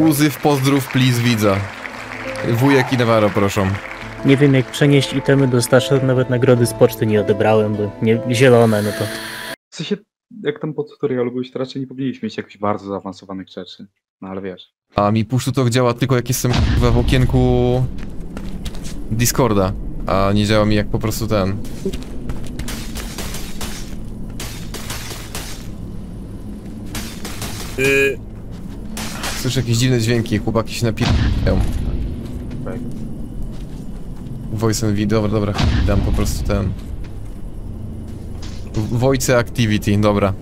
Uzyw, pozdrów, please, widza. Wujek i Navarro, proszę. Nie wiem jak przenieść itemy do Stasza, nawet nagrody z poczty nie odebrałem, bo nie, zielone, no to... W sensie, jak tam po tutorialu byłeś, to raczej nie powinniśmy mieć jakichś bardzo zaawansowanych rzeczy. No ale wiesz. A mi push to działa tylko jak jestem w okienku Discorda, a nie działa mi jak po prostu ten. Y, Słyszę jakieś dziwne dźwięki, chłopaki się napierają. Okej. Voice and video, dobra, dobra, dam po prostu ten. Voice activity, dobra.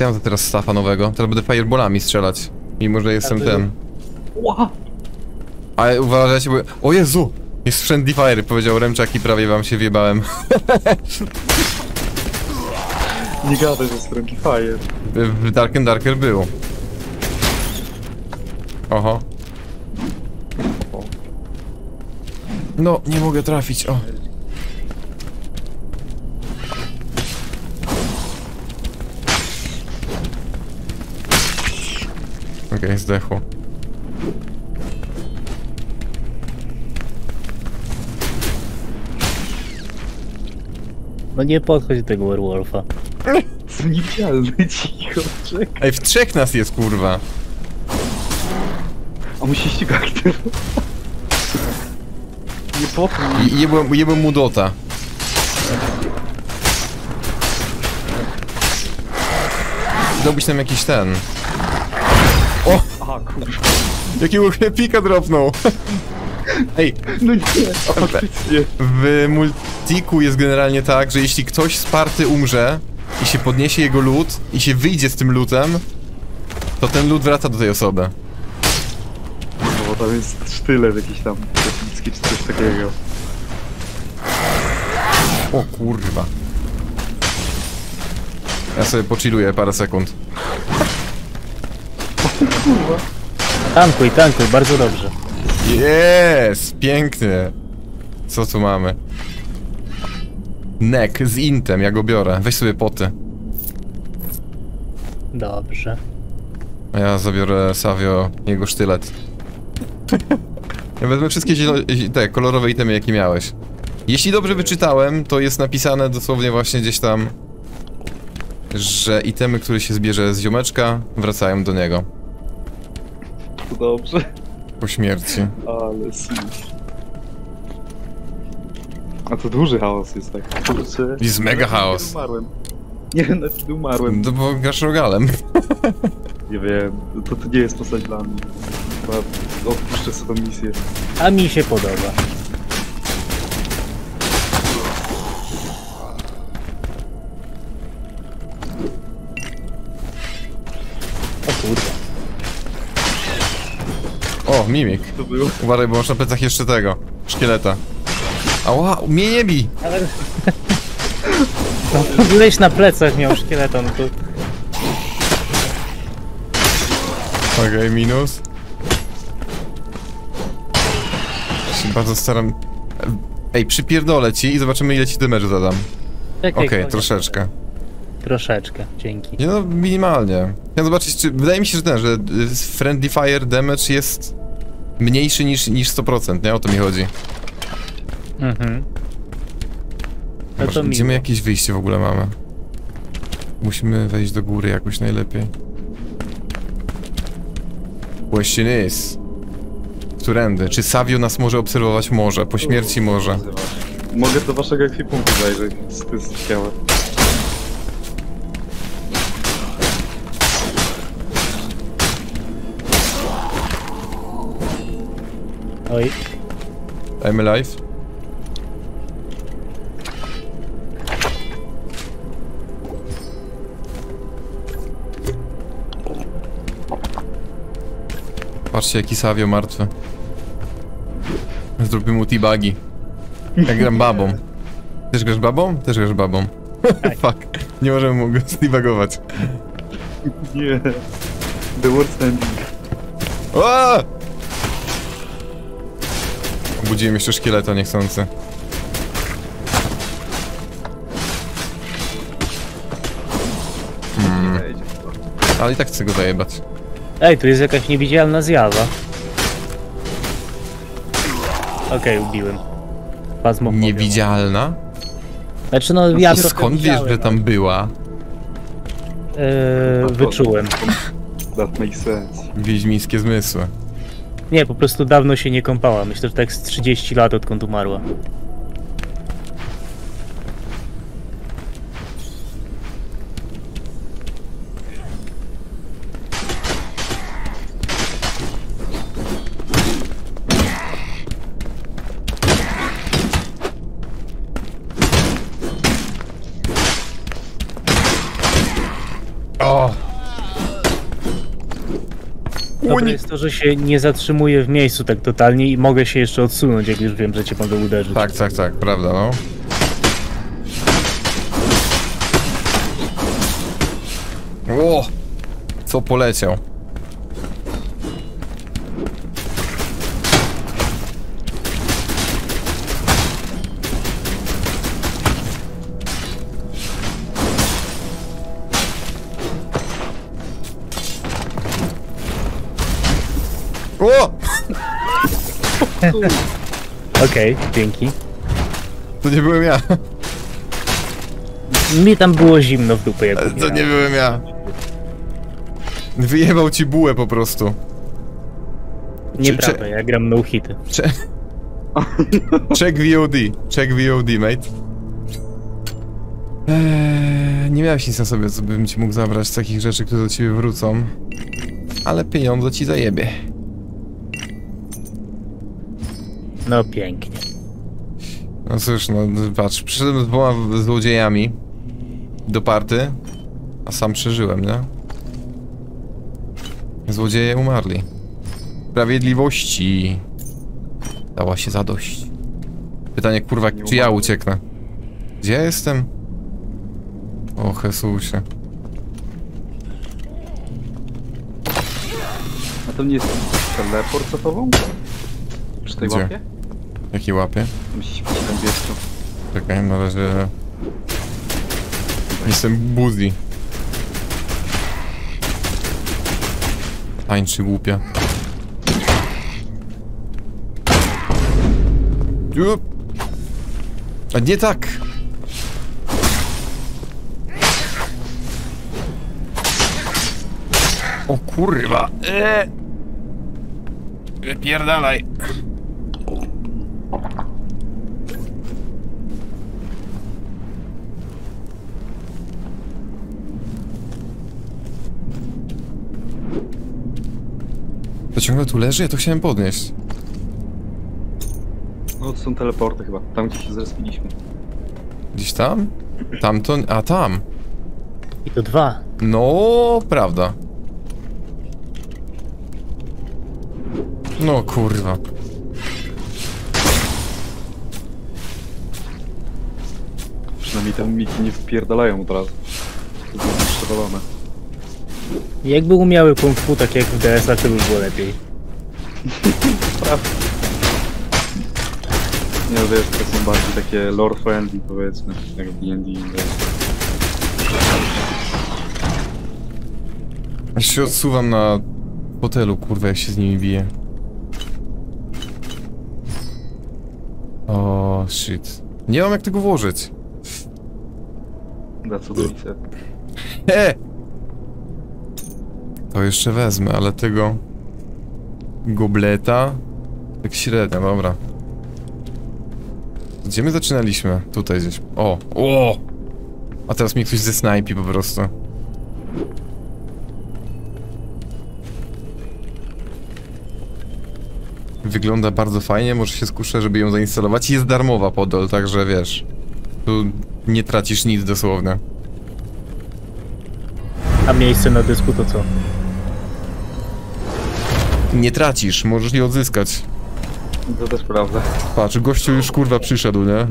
Ja mam to teraz staffa nowego, teraz będę fireballami strzelać. Mimo, że jestem ten. Ła! Ale uważajcie, bo... O Jezu! Jest friendly fire, powiedział Remczak i prawie wam się wjebałem. Nie gadaj, że jest Friendly Fire. W Dark and Darker był. Oho. No, nie mogę trafić, o. Okej, zdechło. No nie podchodź do tego werewolfa. Co niewidzialny, cicho, czekaj. Ej, w trzech nas jest, kurwa. A musi ścigać aktyw. Nie popnij. I jebłem, jebłem mu dota. Dałbyś nam jakiś ten. Aha, kurwa. Jakiego pika dropnął. Ej, No nie, a faktycznie. w multiku jest generalnie tak, że jeśli ktoś z party umrze i się podniesie jego loot i się wyjdzie z tym lootem, to ten loot wraca do tej osoby. Tam jest sztylet jakiś tam, katolicki czy coś takiego. O kurwa. Ja sobie pochilluję parę sekund. Tankuj, tankuj, bardzo dobrze. Jest! Pięknie! Co tu mamy? Neck z intem, ja go biorę. Weź sobie poty. Dobrze. A ja zabiorę Savio jego sztylet. Ja wezmę wszystkie te kolorowe itemy jakie miałeś. Jeśli dobrze wyczytałem, to jest napisane dosłownie właśnie gdzieś tam, że itemy, które się zbierze z ziomeczka, wracają do niego. To dobrze. Po śmierci. Ale sus. A to duży chaos jest tak. Kurczę. Jest mega chaos. nie Umarłem. Nie, nawet nie umarłem. No bo grasz rogalem. Nie wiem, to, to nie jest postać dla mnie. Chyba odpuszczę sobie tą misję. A mi się podoba. O kurde. O, mimik. To było. Uważaj, bo masz na plecach jeszcze tego. Szkieleta. Ała, mnie nie bij! Ale... No, byłeś na plecach miał szkieleton tu. Okej, minus. Się bardzo staram... Ej, przypierdolę ci i zobaczymy ile ci damage'u zadam. Okej, konia. troszeczkę. Troszeczkę, dzięki. Nie no, minimalnie. Chciałem zobaczyć, czy... Wydaje mi się, że ten, że y, Friendly Fire damage jest mniejszy niż, niż 100%, nie? O to mi chodzi. Mhm. No Może, to gdzie my jakieś wyjście w ogóle mamy? Musimy wejść do góry jakoś najlepiej. Question is... Którędy? Czy Savio nas może obserwować? Może. Po śmierci może. Mogę do waszego ekwipunku zajrzeć, to jest ciekawe. Oj, I'm alive. Patrzcie jaki Savio martwy. Zrobimy mu teabagi. Ja gram babą. Też grasz babą? Też grasz babą. Fuck. Nie możemy mu go steabagować. Nie. The worst ending. O! Obudziłem jeszcze szkieleta niechcący. Hmm. Ale i tak chcę go zajebać. Ej, tu jest jakaś niewidzialna zjawa. Okej, ubiłem. Fazmofobią. Niewidzialna? Znaczy no, ja To trochę skąd wiesz, że tam była? Eee, No to- wyczułem. That makes sense. Wiedźmińskie zmysły. Nie, po prostu dawno się nie kąpała. Myślę, że tak z 30 lat odkąd umarła. Uni- jest to, że się nie zatrzymuję w miejscu tak totalnie i mogę się jeszcze odsunąć, jak już wiem, że cię mogę uderzyć. Tak, tak, tak, prawda, no. O! Co poleciał? Okej, dzięki. To nie byłem ja. Mi tam było zimno w dupę, jak To nie byłem ja. Wyjebał ci bułę po prostu. Nieprawda, ja gram no hity. Cze- Check VOD. Check VOD, mate. Eee, nie miałeś nic na sobie, co bym ci mógł zabrać z takich rzeczy, które do ciebie wrócą. Ale pieniądze ci zajebie. No pięknie. No cóż, no patrz, przyszedłem z dwoma złodziejami do party, a sam przeżyłem, nie? Złodzieje umarli. Sprawiedliwości. Dała się zadość. Pytanie, kurwa, Nie czy ja ucieknę? Gdzie ja jestem? O Jezusie. A to nie jest teleport za tobą? Przy tej Gdzie? łapie? Jaki łapie? Musi świecić tam wieszczu. Czekaj, na razie... Jestem Buzi. Tańczy głupia. A nie tak! O kurwa! Eee. Wypierdalaj! Ciągle tu leży? Ja to chciałem podnieść. No to są teleporty chyba, tam gdzie się zrespiliśmy. Gdzieś tam? Tamto... A tam! I to dwa. No, prawda. No kurwa. Przynajmniej te miki nie wpierdalają od razu. To było przewalone. Jakby umiały kung fu tak jak w DS-ach, to by było lepiej. Prawda. Nie no wiesz, to są bardziej takie lore friendly powiedzmy, jak w D&D. Ja się odsuwam na hotelu, kurwa, jak się z nimi bije. O, shit. Nie mam jak tego włożyć. That's what said. To jeszcze wezmę, ale tego... Gobleta... Tak średnio, dobra. Gdzie my zaczynaliśmy? Tutaj gdzieś. O! O! A teraz mnie ktoś ze snajpi po prostu. Wygląda bardzo fajnie, może się skuszę, żeby ją zainstalować. Jest darmowa podol, także wiesz. Tu nie tracisz nic dosłownie. A miejsce na dysku to co? Nie tracisz, możesz je odzyskać. To też prawda. Patrz, gościu już kurwa przyszedł, nie?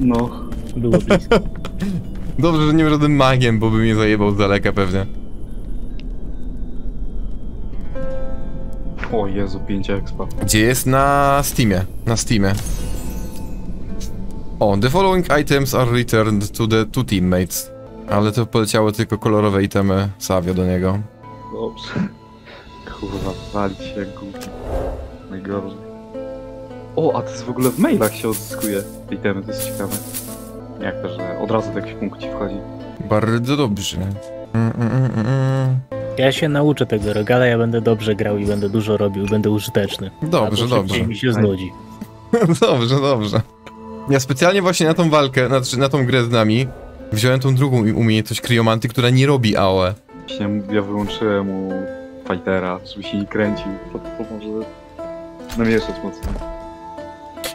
No. Było blisko. Dobrze, że nie żadnym magiem, bo by mnie zajebał z daleka pewnie. O Jezu, 5 expa. Gdzie jest? Na Steamie. Na Steamie. O, the following items are returned to the two teammates. Ale to poleciały tylko kolorowe itemy Savio do niego. Dobrze. Kurwa, walić się jak głupi. Najgorzej. O, a to jest w ogóle w mailach się odzyskuje tej temy, to jest ciekawe. Jak to, że od razu do jakiś punkt ci wchodzi. Bardzo dobrze. Mm, mm, mm, mm. Ja się nauczę tego rogala, ja będę dobrze grał i będę dużo robił, będę użyteczny. Dobrze, A to szybciej dobrze. mi się znudzi. Dobrze, dobrze. Ja specjalnie właśnie na tą walkę, znaczy na tą grę z nami, wziąłem tą drugą umiejętność kriomanty, która nie robi AOE. Ja wyłączyłem mu fightera, żeby się nie kręcił, to, to może namieszać mocno.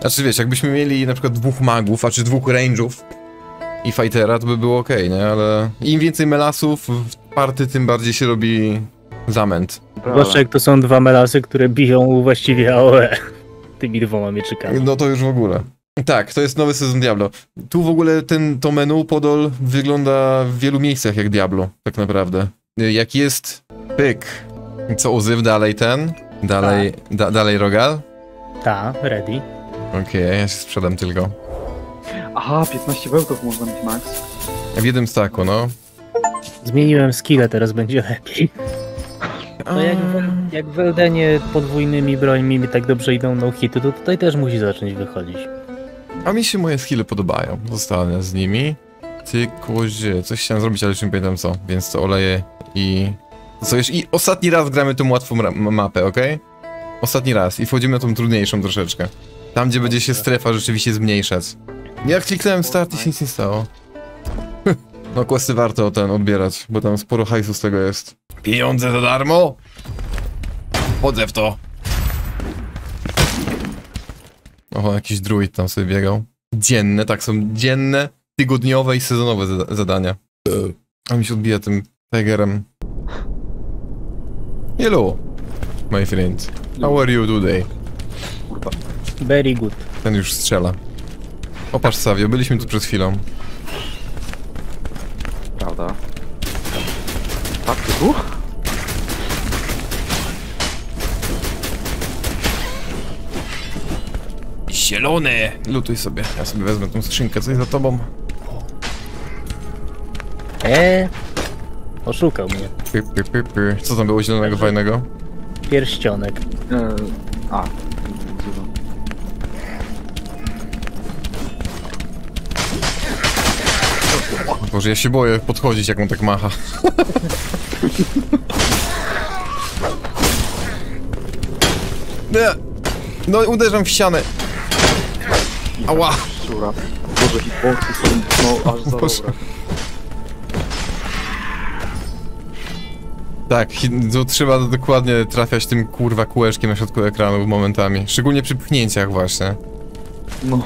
Znaczy wiesz, jakbyśmy mieli na przykład dwóch magów, a czy dwóch range'ów i fightera, to by było ok, nie? Ale im więcej melasów w party, tym bardziej się robi zamęt. Zwłaszcza jak to są dwa melasy, które biją właściwie AOE. Tymi dwoma mieczykami. No to już w ogóle. Tak, to jest nowy sezon Diablo. Tu w ogóle ten, to menu Podol wygląda w wielu miejscach jak Diablo, tak naprawdę. Jak jest pyk, co uzyw, dalej ten, dalej, da, dalej Rogal. Ta, ready. Okej, ja się sprzedam tylko. Aha, 15 bełtów można mieć max. W jednym staku, no. Zmieniłem skille, teraz będzie lepiej. No jak w, jak w Eldenie podwójnymi brońmi mi tak dobrze idą no hity, to tutaj też musi zacząć wychodzić. A mi się moje skille podobają. Zostanę z nimi. Ty kozie, coś chciałem zrobić, ale już nie pamiętam co, więc to oleję i... Co już i ostatni raz gramy tą łatwą mapę, okej? Ostatni raz i wchodzimy na tą trudniejszą troszeczkę. Tam, gdzie będzie się strefa rzeczywiście zmniejszać. Jak kliknąłem start i się nic nie stało. No questy warto ten odbierać, bo tam sporo hajsu z tego jest. Pieniądze za darmo? Chodzę w to. Oho, jakiś druid tam sobie biegał. Dzienne, tak, są dzienne, tygodniowe i sezonowe zada- zadania. A mi się odbija tym tigerem. Hello, my friend. How are you today? Kurwa. Very good. Ten już strzela. Opatrz Savio, byliśmy tu przed chwilą. Prawda? Tak, ty tu? Zielony! Lutuj sobie, ja sobie wezmę tą skrzynkę, co jest za tobą. Eee, oszukał mnie. Py, py, py, py. Co tam było zielonego fajnego? Pierścionek. Eee, a. Boże, ja się boję podchodzić, jak on tak macha. Nie! No, uderzam w ścianę. Ała! Szczura. Boże, hitboxy są no aż za Boże. dobre. Tak, to trzeba dokładnie trafiać tym kurwa kółeczkiem na środku ekranu momentami. Szczególnie przy pchnięciach właśnie. No.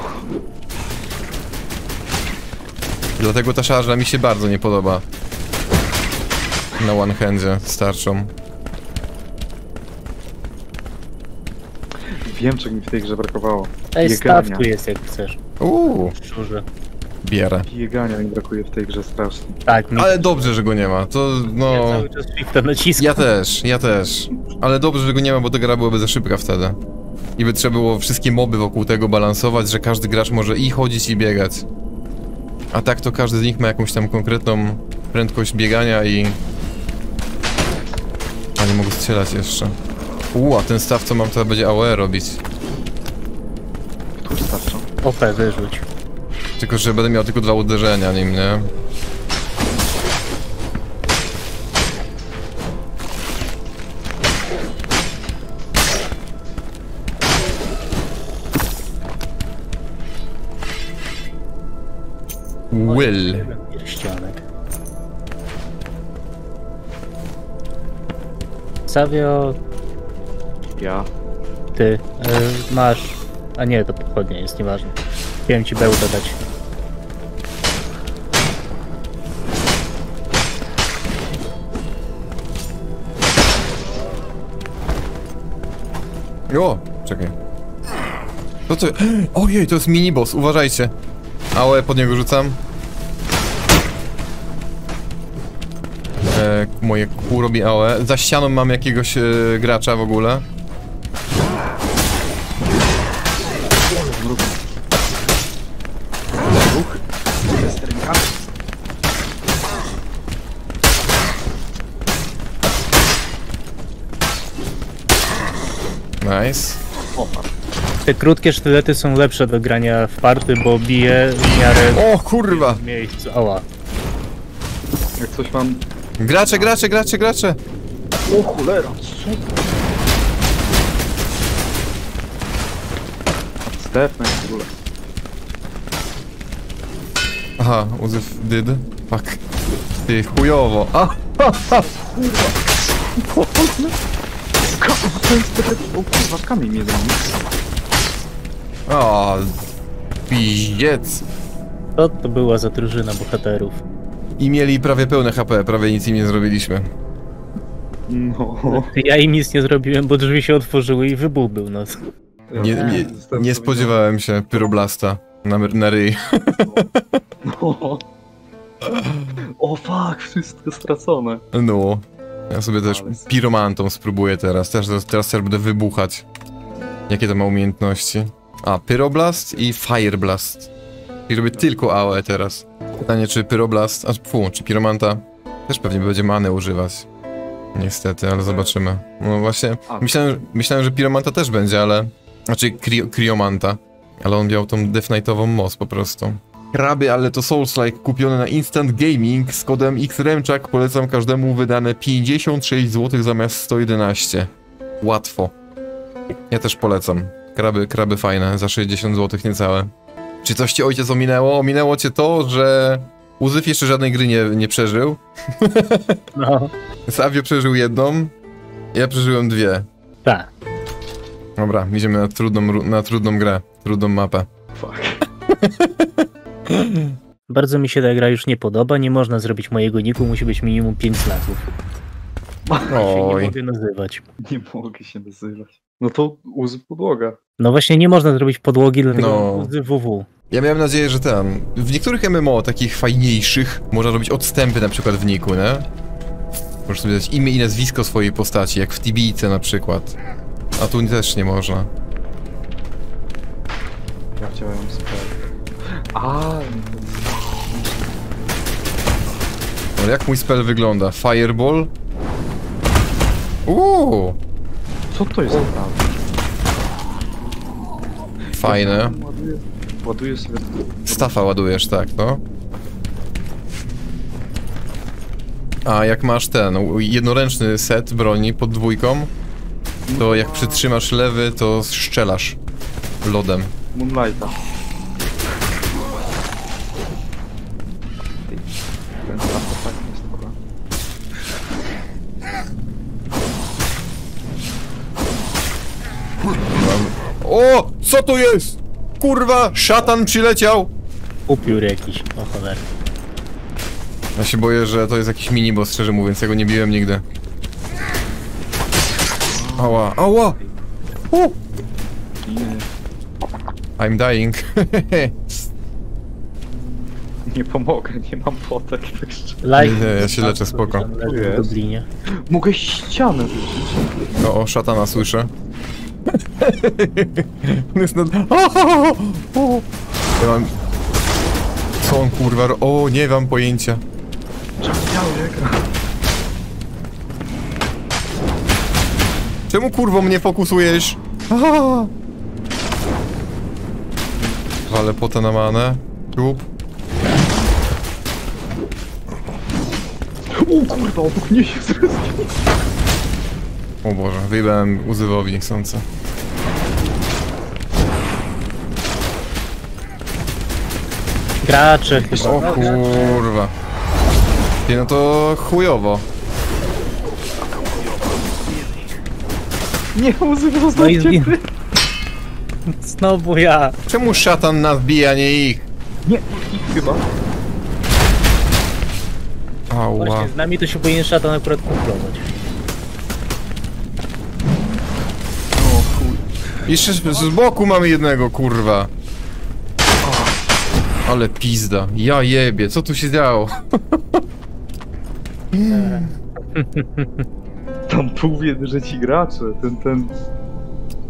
Dlatego ta szarża mi się bardzo nie podoba. Na one handzie starczą. Wiem, czego mi w tej grze brakowało. Ej, staw tu jest jak chcesz. Uuu, Szczurze. Bierę. Biegania mi brakuje w tej grze strasznie. Tak, mi Ale dobrze, że go nie ma. To ja no. cały czas naciskam. Ja też, ja też. Ale dobrze, że go nie ma, bo ta gra byłaby za szybka wtedy. I by trzeba było wszystkie moby wokół tego balansować, że każdy gracz może i chodzić, i biegać. A tak to każdy z nich ma jakąś tam konkretną prędkość biegania i... A nie mogę strzelać jeszcze. Uuu, a ten staw co mam to będzie AOE robić. Tu starczą. OP wyrzuć. Tylko, że będę miał tylko dwa uderzenia nim, nie? Will. Pierścionek. Savio, Ja. ty y, masz... A nie, to pochodnie jest, nieważne. Chciałem ci bełtę dać. O, czekaj. To co? Ojej, to jest miniboss, uważajcie. Ałe, pod niego rzucam. E, moje kół robi ałe. Za ścianą mam jakiegoś e, gracza w ogóle. Te krótkie sztylety są lepsze do grania w party, bo bije w miarę O kurwa! w miejscu. Ała. jak coś mam... Gracze, gracze, gracze, gracze! O cholera? Stefan w ogóle. Aha, Uzyf did. Fuck. Ty, chujowo. A! To jest Stefan... O kurwa, kamień mnie zamienił. O, piździec. Co to była za drużyna bohaterów? I mieli prawie pełne HP, prawie nic im nie zrobiliśmy. No. Ja im nic nie zrobiłem, bo drzwi się otworzyły i wybuch był, no. Nie, nie, nie spodziewałem się pyroblasta na, na ryj. No. O fuck, wszystko stracone. No. Ja sobie też piromantą spróbuję teraz. Też, teraz też będę wybuchać. Jakie to ma umiejętności? A, pyroblast i fireblast. I robię tylko AOE teraz. Pytanie, czy pyroblast, a fu, czy piromanta też pewnie będzie manę używać. Niestety, ale zobaczymy. No właśnie, myślałem, myślałem że piromanta też będzie, ale... Znaczy, kri kriomanta. Ale on miał tą Death moc po prostu. Kraby, ale to Souls-like kupione na Instant Gaming z kodem XREMCZAK polecam każdemu wydane 56 zł zamiast 111. Łatwo. Ja też polecam. Kraby, kraby fajne, za 60 zł niecałe. Czy coś cię ojciec ominęło? Ominęło cię to, że Uzyf jeszcze żadnej gry nie, nie przeżył. No, Savio przeżył jedną, ja przeżyłem dwie. tak. Dobra, idziemy na trudną, ru- na trudną grę, trudną mapę. Fuck. Bardzo mi się ta gra już nie podoba, nie można zrobić mojego niku, musi być minimum 5 znaków. Się nie Oj. mogę nazywać. Nie mogę się nazywać. No to uz podłoga. No właśnie nie można zrobić podłogi, dlatego No. no. www. Ja miałem nadzieję, że ten. W niektórych MMO takich fajniejszych można robić odstępy na przykład w niku, nie? Możesz sobie dać imię i nazwisko swojej postaci, jak w Tibijce na przykład. A tu też nie można. Ja chciałem sprawdzić. A, Ale jak mój spell wygląda? Fireball? Uuu, co to jest naprawdę? fajne. Ładuję, ładuję sobie... Stafa ładujesz, tak, no. A jak masz ten jednoręczny set broni pod dwójką, to jak przytrzymasz lewy, to strzelasz lodem. Moonlighta. To jest? Kurwa, szatan przyleciał! Upiór jakiś, o cholera. Ja się boję, że to jest jakiś miniboss, szczerze mówiąc, ja go nie biłem nigdy. Ała, ała! O! Nie, I'm dying. nie pomogę, nie mam potek. tak szczerze. Like, Nie, ja się leczę, spoko. Tam leży w Jest. Dublinie. Mogę ścianę wyrzucić. O, o, szatana słyszę. On jest nad... O, o, o. Ja mam... Co on kurwa... ro- O, nie mam pojęcia. Czemu kurwo mnie fokusujesz? Wale potę na manę. Trup. O kurwa, obok mnie się zrespił. O Boże, wyjebałem uzywowi niechcący. Gracze chyba. O kurwa. Nie, no to chujowo. Nie, muzyka No i zgin... Znowu ja. Czemu szatan nas bije, a nie ich? Nie, ich chyba. Ała. Właśnie z nami to się powinien szatan akurat kumplować. Jeszcze z boku mamy jednego, kurwa. Ale pizda. Ja jebie, co tu się działo? Tam pół że ci gracze. Ten, ten...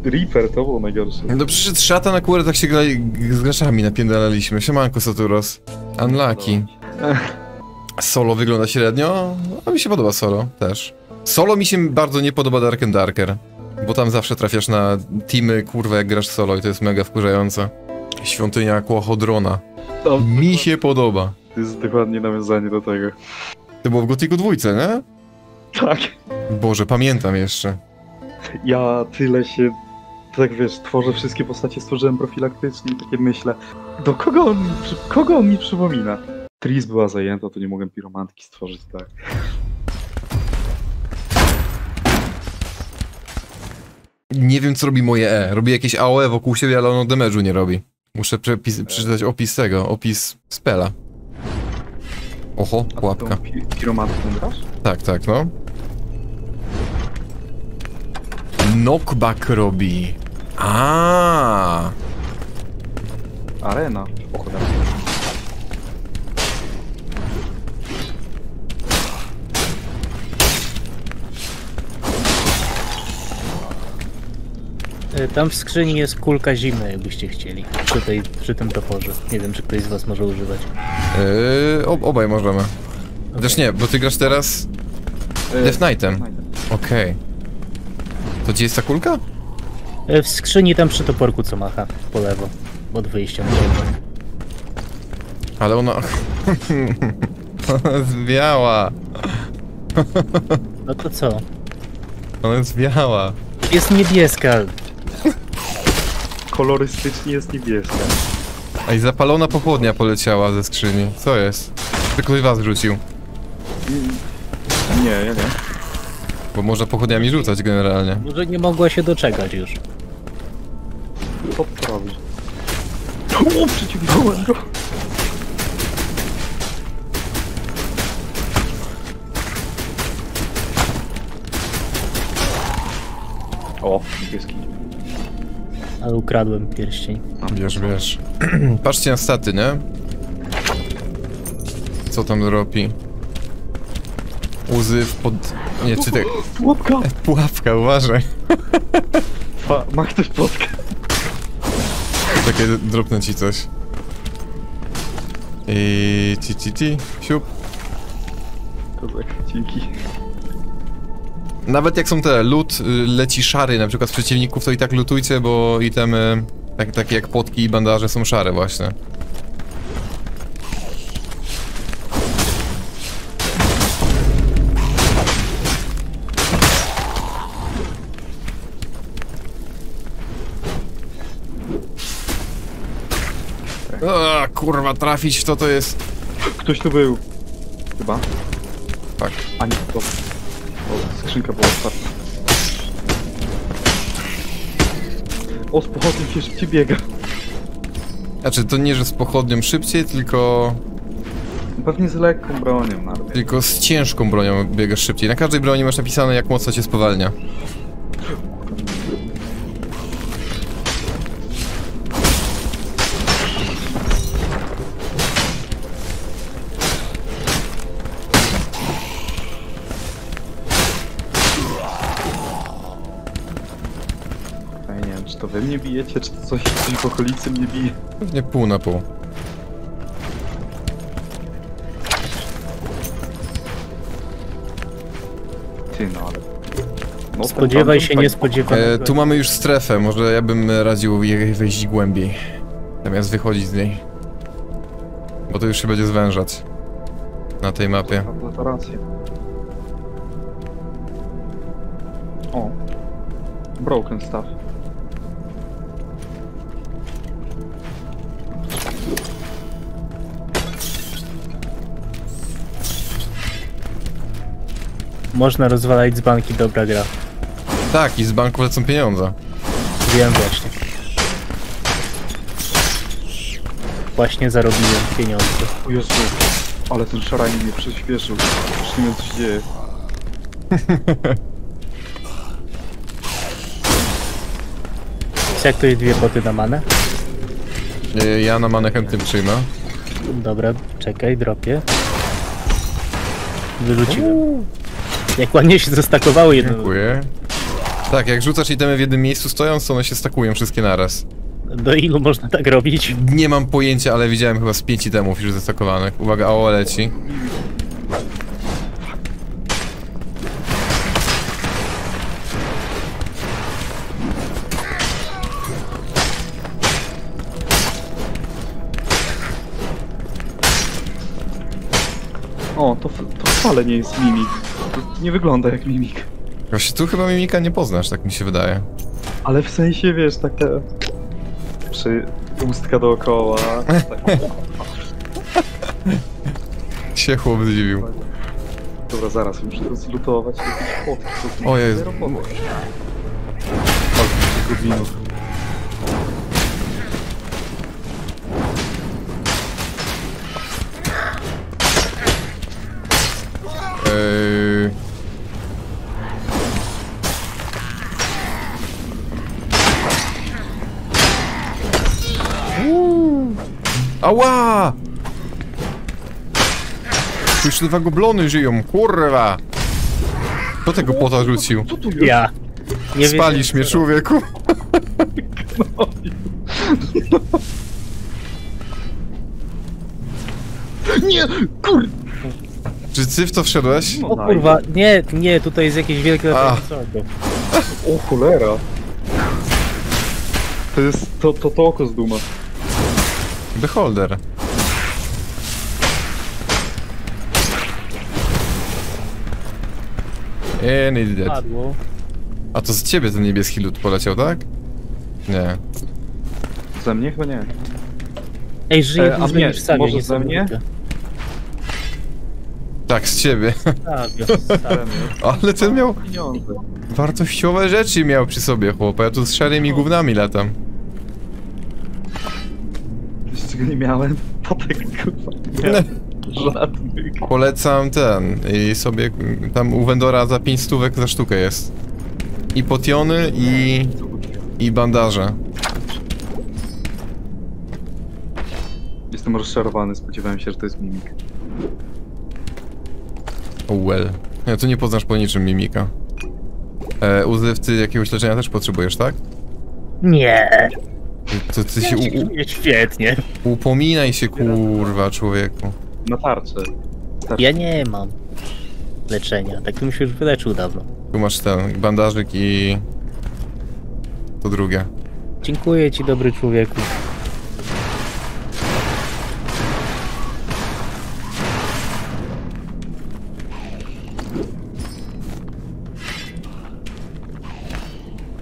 Reaper to było najgorsze. No przyszedł szatan, akurat tak się gra... z graczami napierdalaliśmy. Siemanko, Saturos. Unlucky. Solo wygląda średnio, a mi się podoba solo też. Solo mi się bardzo nie podoba Dark and Darker. Bo tam zawsze trafiasz na teamy, kurwa, jak grasz solo i to jest mega wkurzające. Świątynia Kłochodrona. No, Mi się podoba. To jest dokładnie nawiązanie do tego. To było w Gotiku dwójce, nie? Tak. Boże, pamiętam jeszcze. Ja tyle się, tak wiesz, tworzę wszystkie postacie, stworzyłem profilaktycznie i takie myślę, do kogo on kogo on mi przypomina? Tris była zajęta, to nie mogłem piromantki stworzyć, tak. Nie wiem, co robi moje E. Robi jakieś AOE wokół siebie, ale ono damage'u nie robi. Muszę przepis, przeczytać opis tego, opis spela. Oho, pułapka. pi- grasz? Tak, tak, no. Knockback robi. A. Arena. Tam w skrzyni jest kulka zimna, jakbyście chcieli. Przy, tej, przy tym toporze. Nie wiem, czy ktoś z was może używać. Yy, ob obaj możemy. Też nie, bo ty grasz teraz E, Death Knightem. Okej. To gdzie jest ta kulka? E, W skrzyni tam przy toporku, co macha. Po lewo. Od wyjścia. Ale ona... ona jest biała. No to co? Ona jest biała. Jest niebieska. Kolorystycznie jest niebieska. A i zapalona pochodnia poleciała ze skrzyni. Co jest? Czy ktoś was rzucił? Nie, ja nie. Bo można pochodniami rzucać generalnie. Może nie mogła się doczekać już. Robi? O, przeciwdziałałem go! O, niebieski. Ale ukradłem pierścień. Wiesz, wiesz. Patrzcie na staty, nie? Co tam robi? Łzy w pod... Nie, czy te... Pułapka! Pułapka, uważaj. Ma, ma ktoś plotkę? Czekaj, dropnę ci coś. I ci ci ci, siup. Kozak, dzięki. Nawet jak są te loot, y, leci szary na przykład z przeciwników, to i tak lutujcie, bo itemy, tak, takie jak potki i bandaże są szare właśnie. Kurwa, trafić w to to jest... Ktoś tu był. Chyba? Tak. A nie, to... Skrzynka była otwarta. O, z pochodnią się szybciej biega. Znaczy, to nie, że z pochodnią szybciej, tylko... Pewnie z lekką bronią nawet. Tylko z ciężką bronią biegasz szybciej. Na każdej broni masz napisane, jak mocno cię spowalnia. Bijecie, czy to coś, coś w okolicy mnie bije. Pewnie pół na pół. Ty, no ale... No, Spodziewaj się tak- niespodziewanego. E, tu mamy już strefę, może ja bym radził jej wejść głębiej. Zamiast wychodzić z niej. Bo to już się będzie zwężać. Na tej mapie. To, to rację. O. Broken stuff. Można rozwalać z banki, dobra gra. Tak, i z banku lecą pieniądze. Wiem właśnie. Właśnie zarobiłem pieniądze. O Jezu, ale ten szaranie mnie przyspieszył. Już nie wiem co się dzieje. Jak to jest dwie poty na manę? E, ja na manę chętnie przyjmę. Dobra, czekaj, dropię. Wyrzuciłem. Jak ładnie się zestakowały jedno. Dziękuję. Tak, jak rzucasz itemy w jednym miejscu stojąc, to one się stakują wszystkie naraz. Do ilu można tak robić? Nie mam pojęcia, ale widziałem chyba z 5 itemów już zestakowanych. Uwaga, AOE leci. O, to, to wcale nie jest mimik. To nie wygląda jak mimik. Właśnie tu chyba mimika nie poznasz, tak mi się wydaje. Ale w sensie, wiesz, taka... Przy ustka dookoła. Tak. Się chłop zdziwił. Dobra, zaraz, muszę zlutować jakieś fotki. To są Ała! Tu jeszcze dwa goblony żyją, kurwa! Kto tego pota rzucił? Co tu jest? Ja. Nie Spalisz mnie, człowieku! Nie! Kur... Czy ty w to wszedłeś? No, O kurwa, nie, nie, tutaj jest jakieś wielkie A. O cholera. To jest to, to, to oko z duma. Beholder. And it's dead. Padło. A to z ciebie ten niebieski lód poleciał, tak? Nie. Ze mnie chyba nie. Ej, żyje E, a mnie, Savio, może ze mnie? Tak, z ciebie. Mnie. Ale ten miał pieniądze. wartościowe rzeczy miał przy sobie, chłop. Ja tu z szarymi gównami latam. Czego nie miałem? Potek kurwa. Nie miałem żadnych. Polecam ten i sobie tam u Wendora za 5 stówek za sztukę jest. I potiony i, i bandaże. Jestem rozczarowany, spodziewałem się, że to jest mimik. Oh well. Nie, tu nie poznasz po niczym mimika. E, Uzyw, ty jakiegoś leczenia też potrzebujesz, tak? Nie. To ty się u, Świetnie. upominaj się, kurwa, człowieku. Na. Tarczę. Ja nie mam leczenia, tak bym się już wyleczył dawno. Tu masz ten bandażyk i... To drugie. Dziękuję ci, dobry człowieku.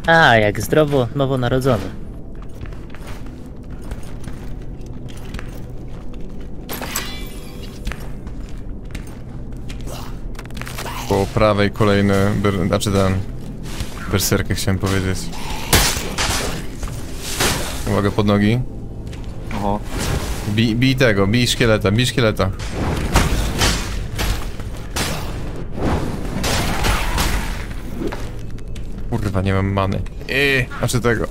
A, jak zdrowo nowonarodzony. Prawej kolejny, ber, znaczy ten... Berserkę chciałem powiedzieć. Uwaga, pod nogi. Oho. Bij, bij tego, bij szkieleta, bij szkieleta. Kurwa, nie mam many. Eee, znaczy tego.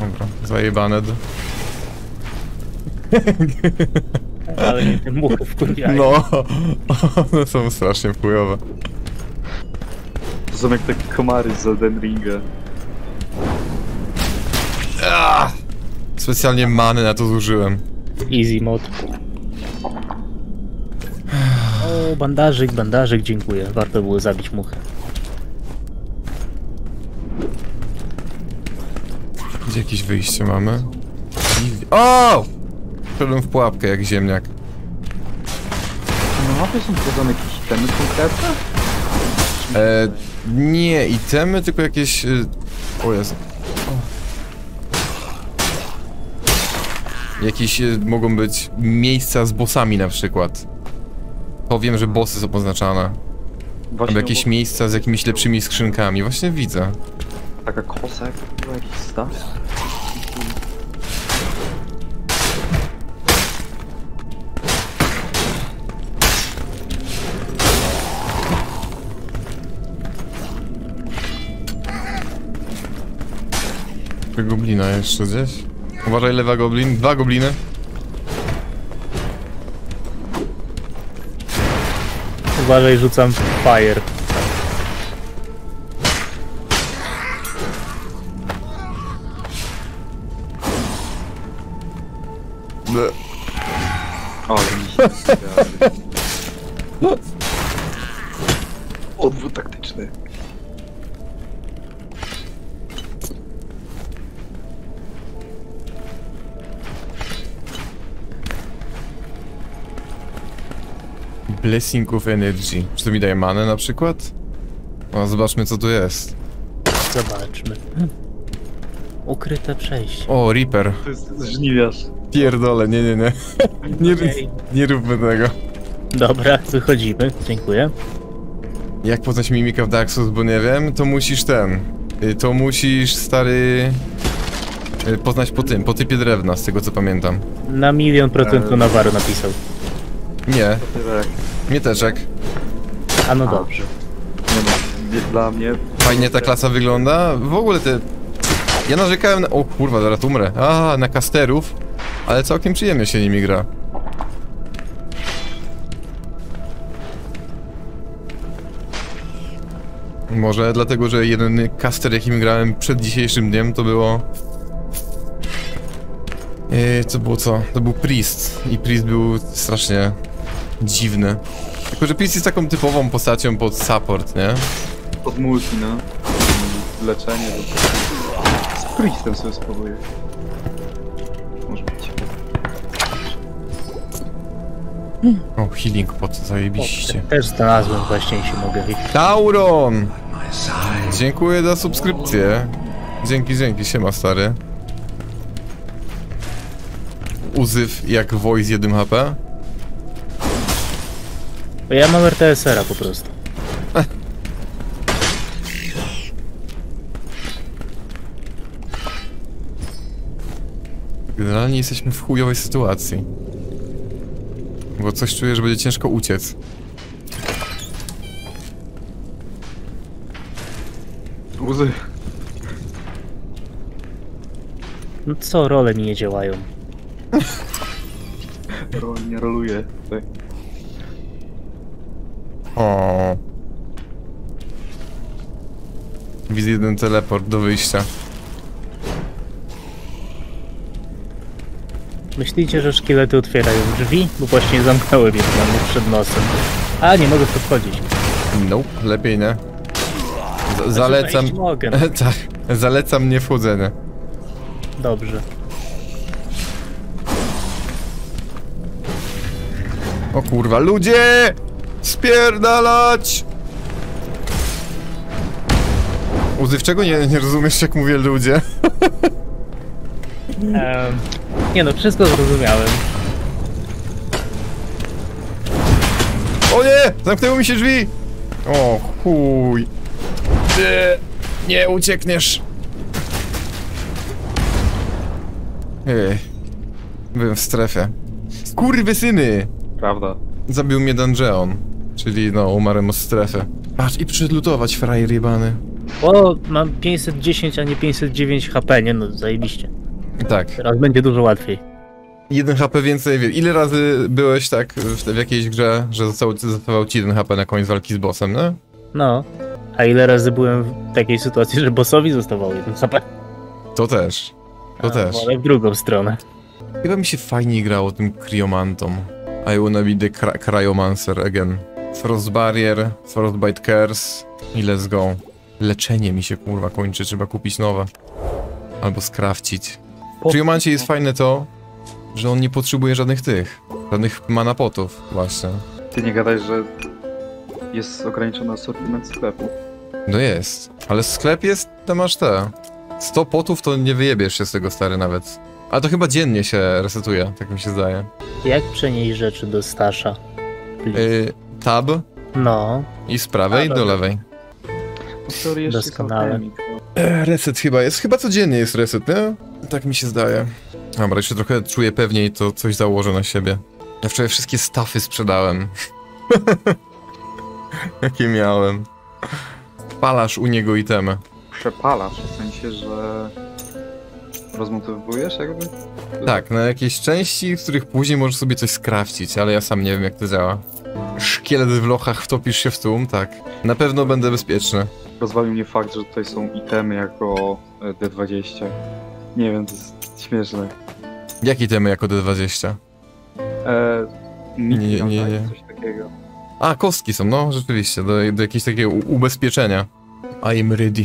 Dobra, zajebane. Ale nie ten muchy wkurwiają. No, one są strasznie wpływowe. To są jak takie komary z Elden Ringa. Ah! Specjalnie many na to zużyłem. Easy mod. O, bandażyk, bandażyk, dziękuję. Warto było zabić muchę. Gdzie jakieś wyjście mamy? O! Wszedłem w pułapkę jak ziemniak. Na mapie są pokazane jakieś itemy konkretne? E, nie itemy, tylko jakieś... Y, o Jezu. Jakieś y, mogą być miejsca z bossami na przykład. To wiem, że bossy są oznaczane. Właśnie Albo jakieś miejsca z jakimiś lepszymi skrzynkami. Właśnie widzę. Taka kosa, jakiś staw. Goblina jeszcze gdzieś. Uważaj, lewa goblin. Dwa gobliny. Uważaj, rzucam fire. Ble. O, mi się Odwód taktyczny. Blessing of Energy. Czy to mi daje manę na przykład? O, zobaczmy co tu jest. Zobaczmy. Ukryte przejście. O, Reaper. To jest żniwiarz. Pierdolę, nie, nie, nie. Nie, Okej. nie róbmy tego. Dobra, wychodzimy. Dziękuję. Jak poznać mimika w Dark Souls, bo nie wiem, to musisz ten... y, To musisz, stary... y, Poznać po tym, po typie drewna, z tego co pamiętam. Na milion procent to Nawaru napisał. Nie, też jak. A no A. dobrze. Nie no, nie, dla mnie... Fajnie ta klasa wygląda. W ogóle te... Ja narzekałem na... O kurwa, zaraz umrę. A, na kasterów. Ale całkiem przyjemnie się nimi gra. Może dlatego, że jeden caster, jakim grałem przed dzisiejszym dniem, to było... Eee, co było co? To był Priest. I Priest był strasznie dziwny. Tylko, że Priest jest taką typową postacią pod support, nie? Pod multi, no. Leczenie. To... Z Priestem sobie spróbuję. Może być. O, healing pot, zajebiście. Też znalazłem właśnie się mogę wyjść. Tauron! Dziękuję za subskrypcję. Dzięki, dzięki, siema stary. Uzyw jak voice 1 HP. Bo ja mam RTSR-a po prostu. Generalnie jesteśmy w chujowej sytuacji. Bo coś czuję, że będzie ciężko uciec. Łzy. No co, role mi nie działają. Rol, nie roluję. Tutaj. O. Widzę jeden teleport do wyjścia. Myślicie, że szkielety otwierają drzwi? Bo właśnie zamknąłem je mam przed nosem. A, nie mogę to wchodzić. Nope, lepiej nie. Z zalecam... Wejść mogę. tak, zalecam nie wchodzenie. Dobrze. O kurwa, ludzie! Spierdalać! Uzyw, czego nie, nie rozumiesz, jak mówię ludzie? Em, nie no, wszystko zrozumiałem. O nie! Zamknęły mi się drzwi! O chuj! Nie, nie uciekniesz! Ej, byłem w strefie. Kurwy syny! Prawda. Zabił mnie Dungeon, czyli no, umarłem od strefy. Patrz, i przyszedł lutować, frajer jebany. O, mam 510, a nie 509 HP, nie no, zajebiście. Tak, Teraz będzie dużo łatwiej. jeden HP więcej, ile razy byłeś tak w, w jakiejś grze, że został, zostawał ci jeden HP na koniec walki z bossem, no? No. A ile razy byłem w takiej sytuacji, że bossowi zostawał jeden HP? To też. To A, też. Ale w drugą stronę. Chyba mi się fajniej grało tym Cryomantom. I wanna be the cry Cryomancer again. Frost Barrier, Frostbite Curse i let's go. Leczenie mi się kurwa kończy, trzeba kupić nowe. Albo skrafcić. W Cryomancie jest fajne to, że on nie potrzebuje żadnych tych, żadnych manapotów właśnie. Ty nie gadaj, że jest ograniczony asortyment sklepu. No jest. Ale sklep jest, to masz te. 100 potów to nie wyjebiesz się z tego stary nawet. A to chyba dziennie się resetuje, tak mi się zdaje. Jak przenieść rzeczy do Stasza? Please. Yy, tab No. i z prawej A, i do lewej. W teorii jeszcze Doskonale. E, reset chyba jest. Chyba codziennie jest reset, nie? Tak mi się zdaje. Dobra, jeszcze trochę czuję pewniej, to coś założę na siebie. Ja wczoraj wszystkie stafy sprzedałem. Jakie miałem. Palasz u niego itemy. Przepalasz, w sensie, że rozmontowujesz jakby? Tak, na jakieś części, w których później możesz sobie coś skrafcić, ale ja sam nie wiem jak to działa. Szkielet w lochach wtopisz się w tłum, tak. Na pewno będę bezpieczny. Rozwalił mnie fakt, że tutaj są itemy jako e, D20. Nie wiem, to jest śmieszne. Jakie itemy jako D20? E, Nie, nie, nie, tak? nie. Coś takiego. A, kostki są, no rzeczywiście, do, do jakiegoś takiego ubezpieczenia. I'm ready.